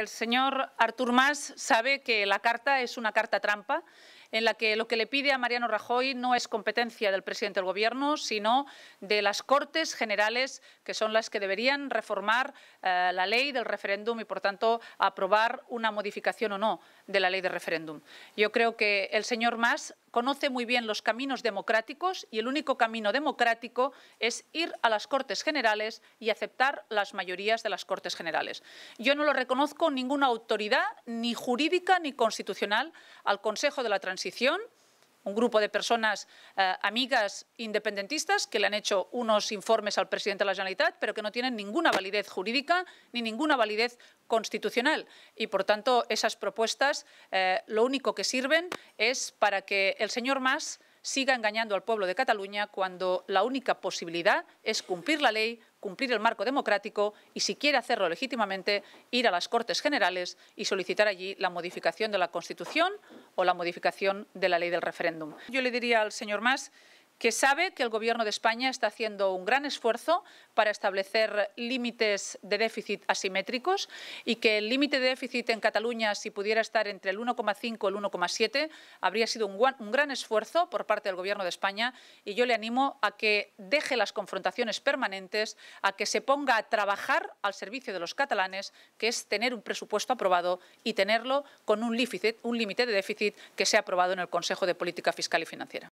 El señor Artur Mas sabe que la carta es una carta trampa en la que lo que le pide a Mariano Rajoy no es competencia del presidente del Gobierno, sino de las Cortes Generales, que son las que deberían reformar eh, la ley del referéndum y, por tanto, aprobar una modificación o no de la ley del referéndum. Yo creo que el señor Mas conoce muy bien los caminos democráticos y el único camino democrático es ir a las Cortes Generales y aceptar las mayorías de las Cortes Generales. Yo no lo reconozco ninguna autoridad, ni jurídica ni constitucional, al Consejo de la Transición un grupo de personas eh, amigas independentistas que le han hecho unos informes al presidente de la Generalitat, pero que no tienen ninguna validez jurídica ni ninguna validez constitucional. Y, por tanto, esas propuestas eh, lo único que sirven es para que el señor Mas siga engañando al pueblo de Cataluña cuando la única posibilidad es cumplir la ley, cumplir el marco democrático y, si quiere hacerlo legítimamente, ir a las Cortes Generales y solicitar allí la modificación de la Constitución o la modificación de la ley del referéndum. Yo le diría al señor Mas que sabe que el Gobierno de España está haciendo un gran esfuerzo para establecer límites de déficit asimétricos y que el límite de déficit en Cataluña, si pudiera estar entre el 1,5 y el 1,7, habría sido un, un gran esfuerzo por parte del Gobierno de España y yo le animo a que deje las confrontaciones permanentes, a que se ponga a trabajar al servicio de los catalanes, que es tener un presupuesto aprobado y tenerlo con un límite de déficit que sea aprobado en el Consejo de Política Fiscal y Financiera.